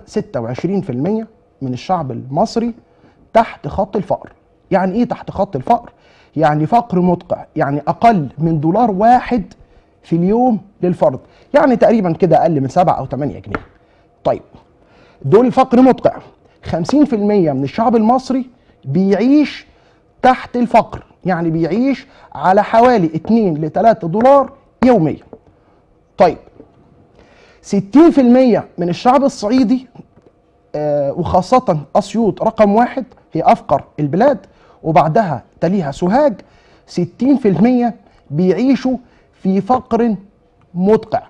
26% من الشعب المصري تحت خط الفقر. يعني إيه تحت خط الفقر؟ يعني فقر مدقع يعني أقل من دولار واحد في اليوم للفرد. يعني تقريبا كده أقل من 7 أو 8 جنيه. طيب دول فقر مدقع. 50% من الشعب المصري بيعيش تحت الفقر. يعني بيعيش على حوالي 2 ل 3 دولار يوميا. طيب 60% من الشعب الصعيدي آه، وخاصة أسيوط رقم واحد هي أفقر البلاد وبعدها تليها سوهاج 60% بيعيشوا في فقر مدقع.